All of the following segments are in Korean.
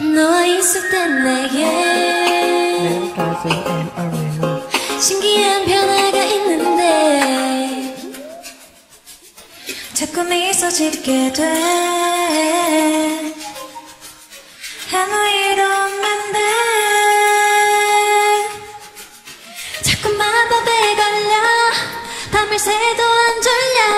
있을 땐 내게 신기한 변화가 있는데 자꾸 미소 짓게 돼. 아무 일 없는데 자꾸 마법에 걸려 밤을 새도 안 졸려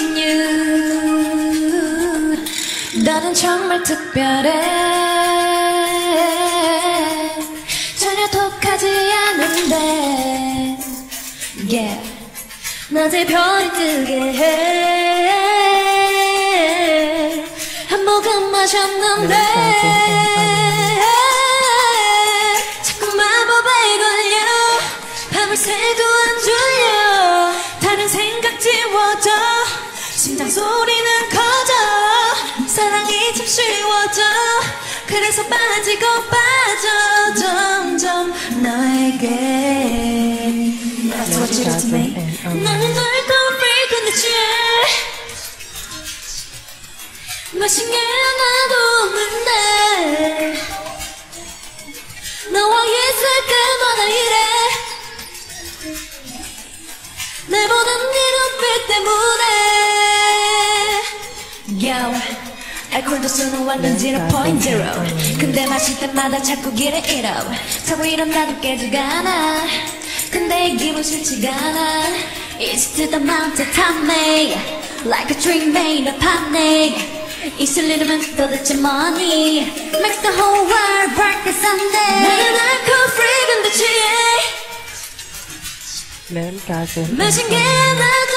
you 나는 정말 특별해. 전혀 독하지 않은데. Yeah. 낮에 별이 뜨게 해 한 모금 마셨는데 소리는 커져. 사랑이 참 쉬워져. 그래서 빠지고 빠져. 점점 너에게. That's what you do to me 나는 널더 frequent 취해 마신 게 하나도 없는데 알코올 도수는 완전 0.0 근데 마실 때마다 자꾸 길을 잃어 타고 일어나도 깨지가 않아 근데 이 기분 싫지가 않아 It's to the mountain top me Like a dream made of honey 있을 일이면 도대체 뭐니 Makes the whole world bright as Sunday 나는 알코올 free 근데 취해 내일까지 and 마신 게 only 하나도